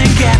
and get